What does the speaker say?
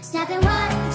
Step Snapping one.